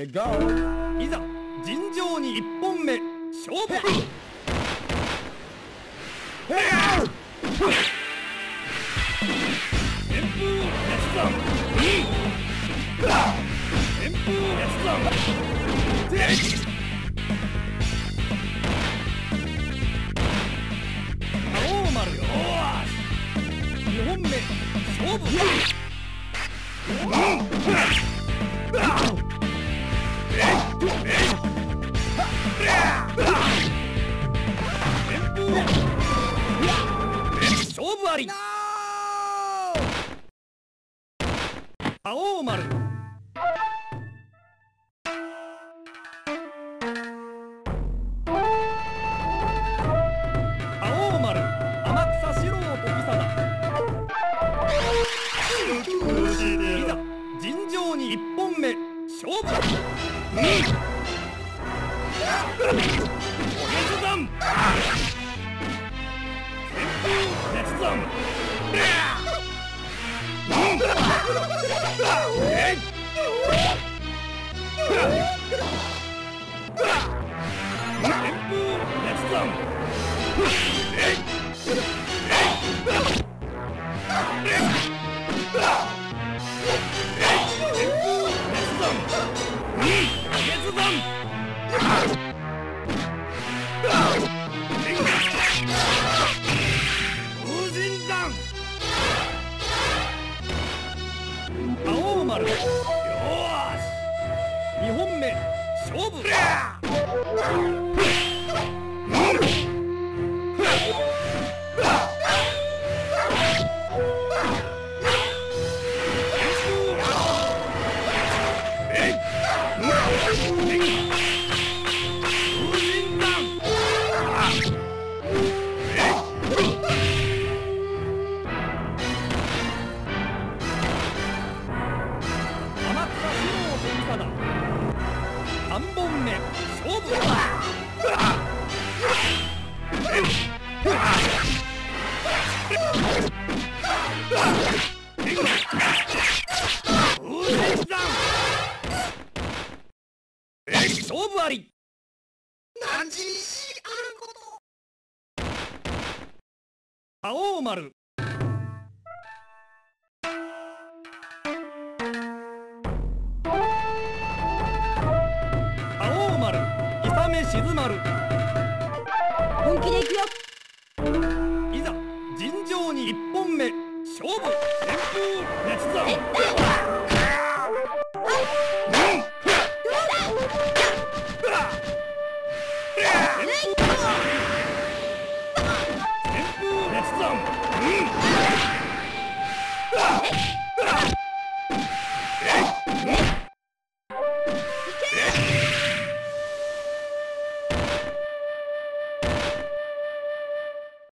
It goes. いざ尋常に一本目。勝負。旋風熱山旋風熱山青丸よ二本目。勝負。勝負あり。青丸。青丸。天草四郎時貞いざ尋常に一本目。勝負。熱山熱旋風2本目勝負。3本目。勝負勝負あり王丸。静まる本気で行くよ。いざ尋常に一本目。勝負旋風熱山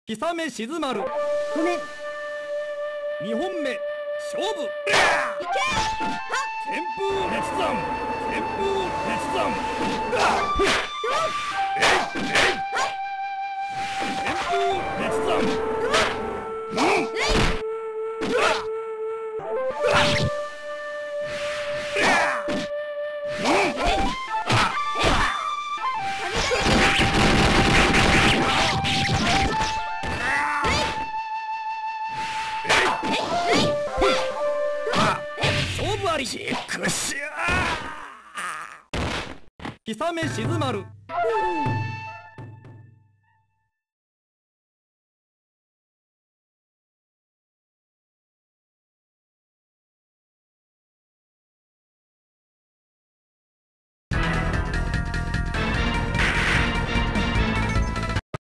勇め静まる。ごめん。二本目勝負。旋風熱山。旋風熱山。旋りしくしゃー。勇め静まる。